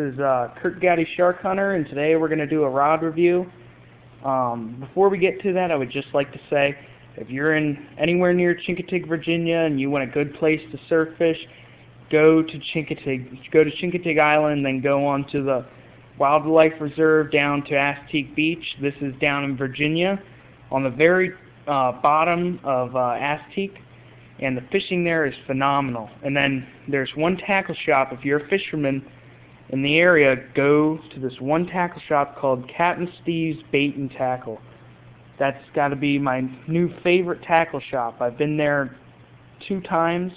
is uh, Curt Gowdy Shark Hunter, and today we're going to do a rod review. Um, before we get to that, I would just like to say, if you're in anywhere near Chincoteague, Virginia, and you want a good place to surf fish, go to Chincoteague. Go to Chincoteague Island, then go on to the Wildlife Reserve down to Assateague Beach. This is down in Virginia, on the very uh, bottom of uh, Assateague and the fishing there is phenomenal. And then there's one tackle shop. If you're a fisherman in the area, go to this one tackle shop called Captain Steve's Bait and Tackle. That's got to be my new favorite tackle shop. I've been there two times,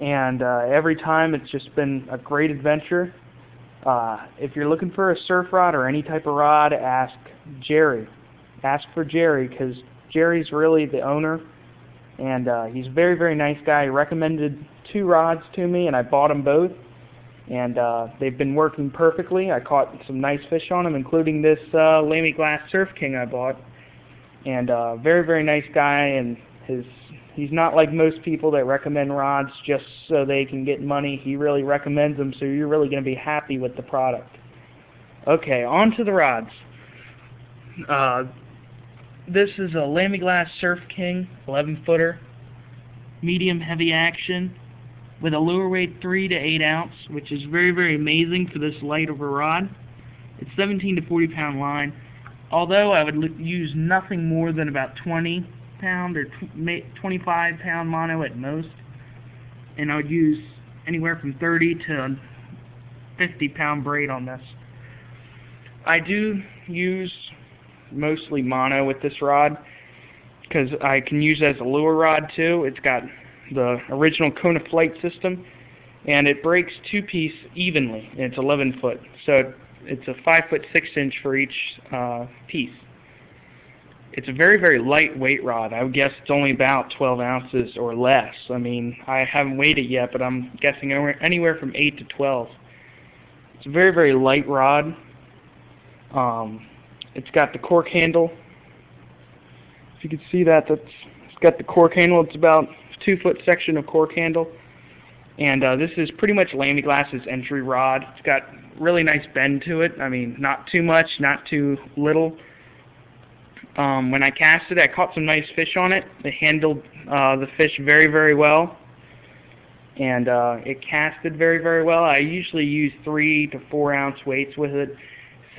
and uh, every time it's just been a great adventure. Uh, if you're looking for a surf rod or any type of rod, ask Jerry. Ask for Jerry because Jerry's really the owner and uh, he's a very very nice guy. He recommended two rods to me, and I bought them both, and uh, they've been working perfectly. I caught some nice fish on them, including this uh, Lamiglas Surf King I bought, and uh, very very nice guy, and his he's not like most people that recommend rods just so they can get money. He really recommends them, so you're really going to be happy with the product. Okay, on to the rods. Uh, this is a Lamiglas Surf King 11 footer, medium heavy action, with a lure weight 3 to 8 ounce, which is very, very amazing for this light of a rod. It's 17 to 40 pound line, although I would use nothing more than about 20 pound or 25 pound mono at most, and I would use anywhere from 30 to 50 pound braid on this. I do use mostly mono with this rod because I can use it as a lure rod too. It's got the original Kona flight system and it breaks two piece evenly it's 11 foot so it's a 5 foot 6 inch for each uh, piece. It's a very very lightweight rod. I would guess it's only about 12 ounces or less. I mean I haven't weighed it yet but I'm guessing anywhere from 8 to 12. It's a very very light rod. Um, it's got the cork handle. If you can see that, that's it's got the cork handle. It's about two foot section of cork handle. And uh, this is pretty much Lamiglas's entry rod. It's got really nice bend to it. I mean, not too much, not too little. Um, when I cast it, I caught some nice fish on it. It handled uh, the fish very, very well. And uh, it casted very, very well. I usually use three to four ounce weights with it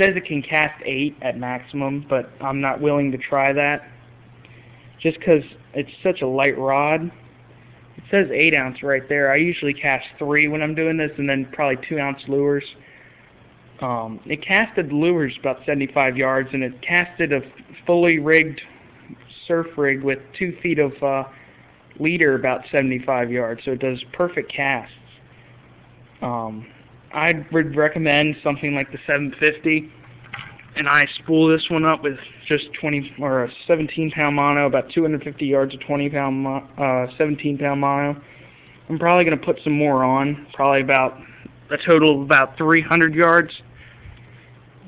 says it can cast 8 at maximum, but I'm not willing to try that. Just because it's such a light rod. It says 8 ounce right there. I usually cast 3 when I'm doing this, and then probably 2 ounce lures. Um, it casted lures about 75 yards, and it casted a fully rigged surf rig with 2 feet of uh, leader about 75 yards, so it does perfect casts. Um, I would recommend something like the 750 and I spool this one up with just 20 or a 17 pound mono, about 250 yards of 20 pound uh, 17 pound mono. I'm probably going to put some more on, probably about a total of about 300 yards.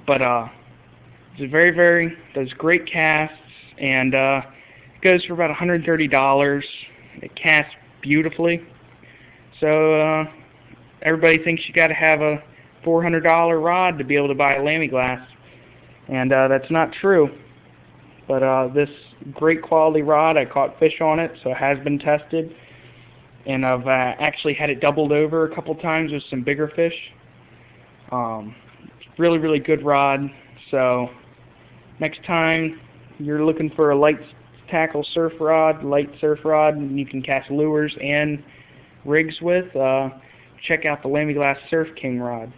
But uh, it's very very does great casts and uh, it goes for about 130 dollars. It casts beautifully. So uh, everybody thinks you got to have a $400 rod to be able to buy a Lamiglas, and uh, that's not true. But uh, this great quality rod, I caught fish on it, so it has been tested, and I've uh, actually had it doubled over a couple times with some bigger fish. Um, really, really good rod. So next time you're looking for a light tackle surf rod, light surf rod, and you can cast lures and rigs with. Uh, check out the Lamiglas Surf King rod.